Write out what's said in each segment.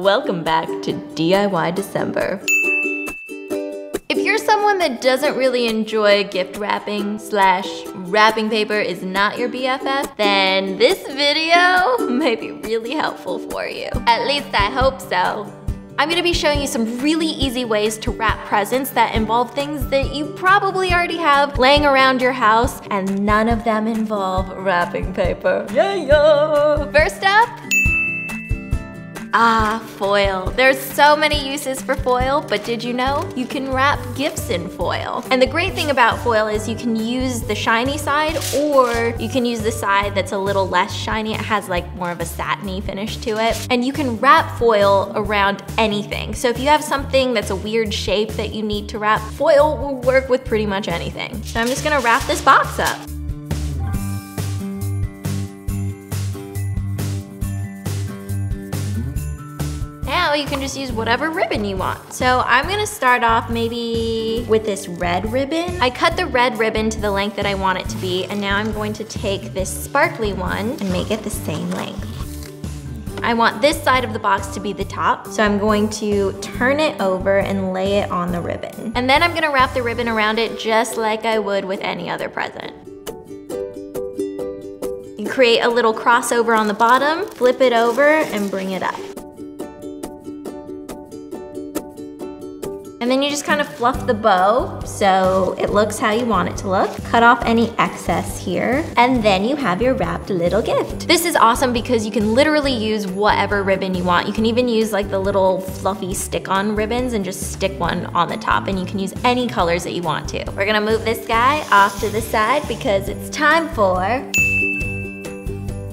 Welcome back to DIY December. If you're someone that doesn't really enjoy gift wrapping slash wrapping paper is not your BFF, then this video may be really helpful for you. At least I hope so. I'm gonna be showing you some really easy ways to wrap presents that involve things that you probably already have laying around your house, and none of them involve wrapping paper. Yeah, yeah. First up, Ah, foil. There's so many uses for foil, but did you know you can wrap gifts in foil? And the great thing about foil is you can use the shiny side or you can use the side that's a little less shiny. It has like more of a satiny finish to it. And you can wrap foil around anything. So if you have something that's a weird shape that you need to wrap, foil will work with pretty much anything. So I'm just gonna wrap this box up. You can just use whatever ribbon you want. So I'm gonna start off maybe with this red ribbon. I cut the red ribbon to the length that I want it to be, and now I'm going to take this sparkly one and make it the same length. I want this side of the box to be the top, so I'm going to turn it over and lay it on the ribbon. And then I'm gonna wrap the ribbon around it just like I would with any other present. Create a little crossover on the bottom, flip it over, and bring it up. And then you just kind of fluff the bow so it looks how you want it to look. Cut off any excess here. And then you have your wrapped little gift. This is awesome because you can literally use whatever ribbon you want. You can even use like the little fluffy stick-on ribbons and just stick one on the top and you can use any colors that you want to. We're gonna move this guy off to the side because it's time for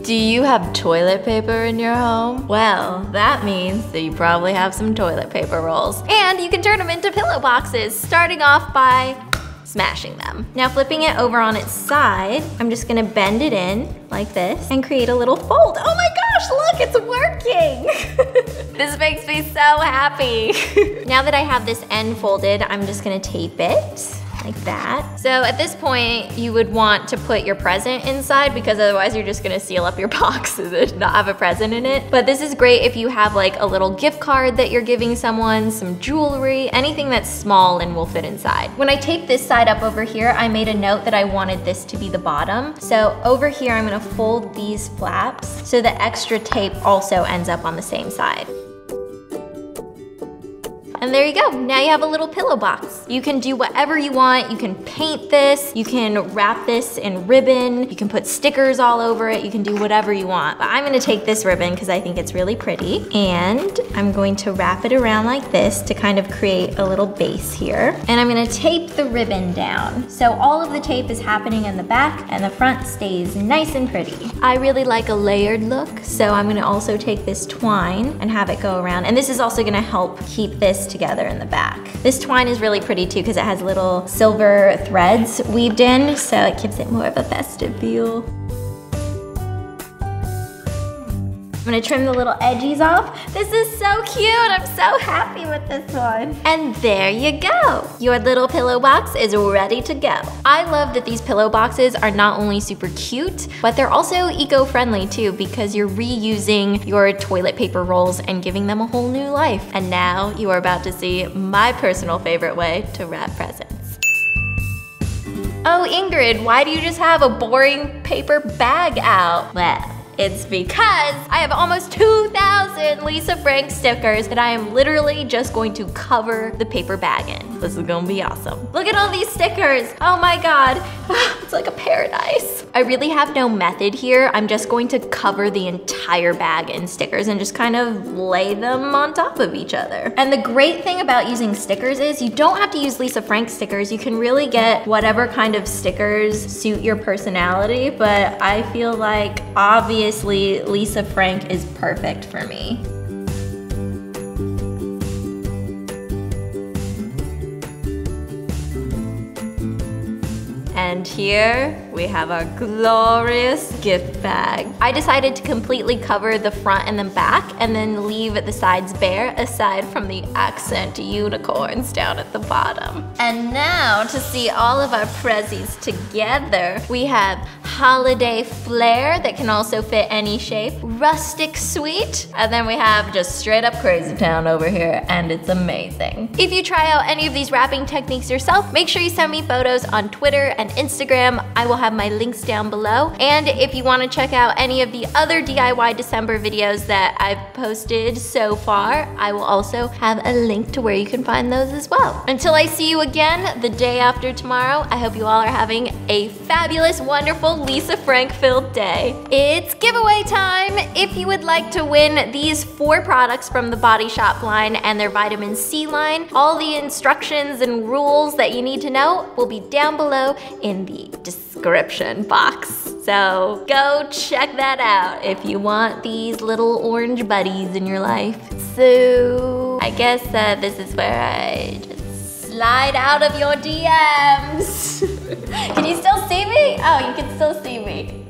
do you have toilet paper in your home? Well, that means that you probably have some toilet paper rolls. And you can turn them into pillow boxes, starting off by smashing them. Now flipping it over on its side, I'm just gonna bend it in like this and create a little fold. Oh my gosh, look, it's working. this makes me so happy. now that I have this end folded, I'm just gonna tape it like that. So at this point, you would want to put your present inside because otherwise you're just gonna seal up your box and not have a present in it. But this is great if you have like a little gift card that you're giving someone, some jewelry, anything that's small and will fit inside. When I taped this side up over here, I made a note that I wanted this to be the bottom. So over here, I'm gonna fold these flaps so the extra tape also ends up on the same side. And there you go, now you have a little pillow box. You can do whatever you want. You can paint this, you can wrap this in ribbon, you can put stickers all over it, you can do whatever you want. But I'm gonna take this ribbon because I think it's really pretty. And I'm going to wrap it around like this to kind of create a little base here. And I'm gonna tape the ribbon down. So all of the tape is happening in the back and the front stays nice and pretty. I really like a layered look, so I'm gonna also take this twine and have it go around. And this is also gonna help keep this together in the back. This twine is really pretty too because it has little silver threads weaved in, so it gives it more of a festive feel. Gonna trim the little edges off. This is so cute. I'm so happy with this one. And there you go. Your little pillow box is ready to go. I love that these pillow boxes are not only super cute, but they're also eco-friendly too because you're reusing your toilet paper rolls and giving them a whole new life. And now you are about to see my personal favorite way to wrap presents. Oh, Ingrid, why do you just have a boring paper bag out? Well, it's because I have almost 2,000 Lisa Frank stickers that I am literally just going to cover the paper bag in. This is gonna be awesome. Look at all these stickers. Oh my God, it's like a paradise. I really have no method here. I'm just going to cover the entire bag in stickers and just kind of lay them on top of each other. And the great thing about using stickers is you don't have to use Lisa Frank stickers. You can really get whatever kind of stickers suit your personality, but I feel like obviously Lisa Frank is perfect for me. And here we have our glorious gift bag. I decided to completely cover the front and the back and then leave the sides bare aside from the accent unicorns down at the bottom. And now to see all of our prezzies together, we have holiday flair that can also fit any shape, rustic sweet, and then we have just straight up crazy town over here and it's amazing. If you try out any of these wrapping techniques yourself, make sure you send me photos on Twitter and Instagram. I will have my links down below. And if you wanna check out any of the other DIY December videos that I've posted so far, I will also have a link to where you can find those as well. Until I see you again the day after tomorrow, I hope you all are having a fabulous, wonderful Lisa Frank filled day. It's giveaway time! If you would like to win these four products from the Body Shop line and their vitamin C line, all the instructions and rules that you need to know will be down below in the description box. So go check that out if you want these little orange buddies in your life. So I guess uh, this is where I just slide out of your DMs. can you still see me? Oh, you can still see me.